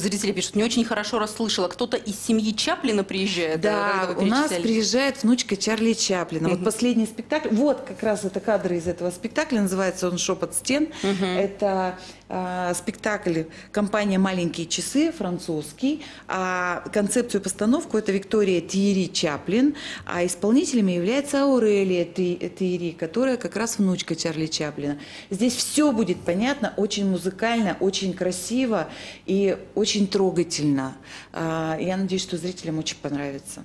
Зрители пишут, не очень хорошо расслышала. Кто-то из семьи Чаплина приезжает? Да, когда вы у нас приезжает внучка Чарли Чаплина. Вот последний спектакль, вот как раз это кадры из этого спектакля, называется он «Шепот стен». Это а, спектакль компания «Маленькие часы», французский, а концепцию и постановку это Виктория Тиери Чаплин, а исполнителями является Аурелия Ти- Тиери, которая как раз внучка Чарли Чаплина. Здесь все будет понятно, очень музыкально, очень красиво и очень трогательно. А, Я надеюсь, что зрителям очень понравится.